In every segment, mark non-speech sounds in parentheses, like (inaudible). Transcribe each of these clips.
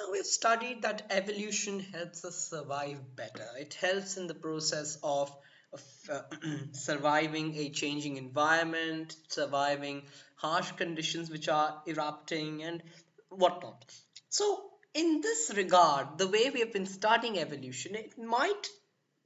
Now we've studied that evolution helps us survive better. It helps in the process of, of uh, (clears throat) surviving a changing environment, surviving harsh conditions which are erupting and whatnot. So in this regard, the way we have been studying evolution, it might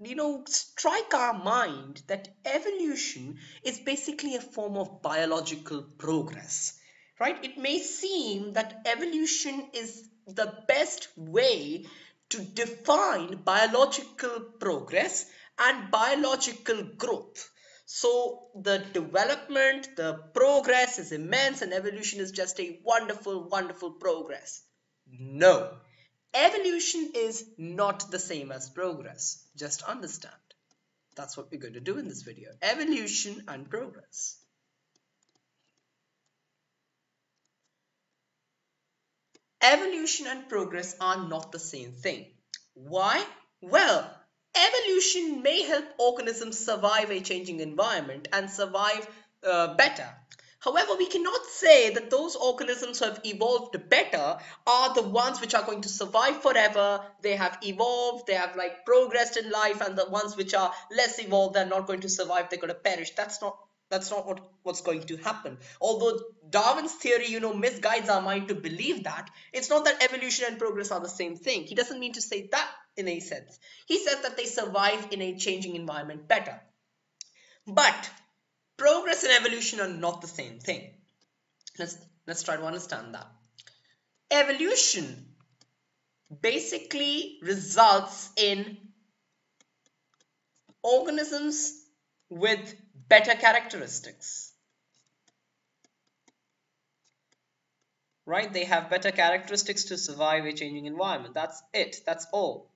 you know, strike our mind that evolution is basically a form of biological progress, right? It may seem that evolution is the best way to define biological progress and biological growth. So the development, the progress is immense and evolution is just a wonderful, wonderful progress. No, evolution is not the same as progress. Just understand. That's what we're going to do in this video. Evolution and progress. Evolution and progress are not the same thing. Why? Well, evolution may help organisms survive a changing environment and survive uh, better. However, we cannot say that those organisms who have evolved better are the ones which are going to survive forever. They have evolved, they have like progressed in life, and the ones which are less evolved, they're not going to survive, they're going to perish. That's not that's not what, what's going to happen. Although Darwin's theory, you know, misguides our mind to believe that, it's not that evolution and progress are the same thing. He doesn't mean to say that in a sense. He says that they survive in a changing environment better. But progress and evolution are not the same thing. Let's, let's try to understand that. Evolution basically results in organisms with better characteristics. Right? They have better characteristics to survive a changing environment. That's it. That's all.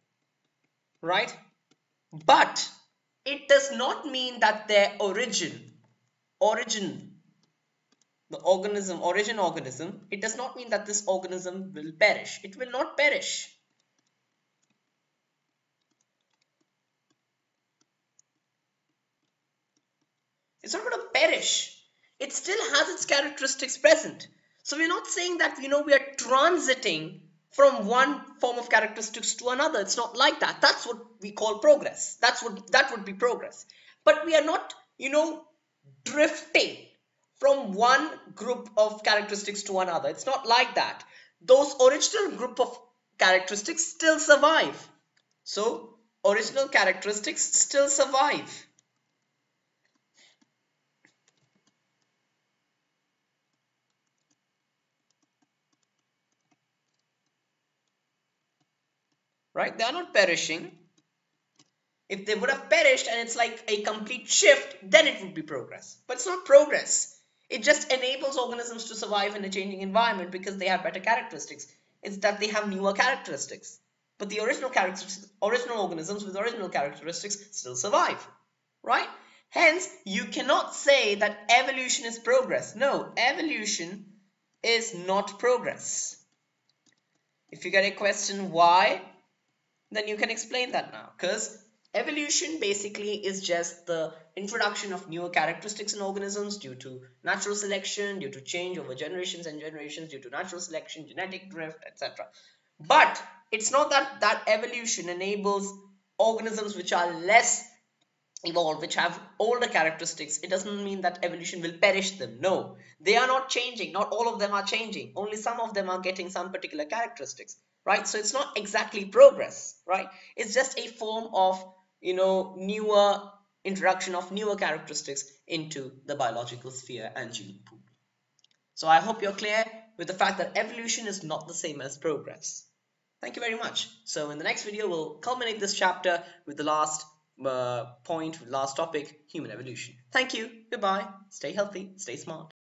Right? But it does not mean that their origin, origin, the organism, origin organism, it does not mean that this organism will perish. It will not perish. It's not going to perish. It still has its characteristics present. So we're not saying that, you know, we are transiting from one form of characteristics to another. It's not like that. That's what we call progress. That's what that would be progress. But we are not, you know, drifting from one group of characteristics to another. It's not like that. Those original group of characteristics still survive. So original characteristics still survive. Right? They are not perishing. If they would have perished and it's like a complete shift, then it would be progress. But it's not progress. It just enables organisms to survive in a changing environment because they have better characteristics. It's that they have newer characteristics. But the original characteristics, original organisms with original characteristics still survive, right? Hence, you cannot say that evolution is progress. No, evolution is not progress. If you get a question why, then you can explain that now. Because evolution basically is just the introduction of newer characteristics in organisms due to natural selection due to change over generations and generations due to natural selection genetic drift etc but it's not that that evolution enables organisms which are less evolved which have older characteristics. It doesn't mean that evolution will perish them. No. They are not changing. Not all of them are changing. Only some of them are getting some particular characteristics right? So it's not exactly progress, right? It's just a form of, you know, newer introduction of newer characteristics into the biological sphere and gene pool. So I hope you're clear with the fact that evolution is not the same as progress. Thank you very much. So in the next video, we'll culminate this chapter with the last uh, point, last topic, human evolution. Thank you. Goodbye. Stay healthy. Stay smart.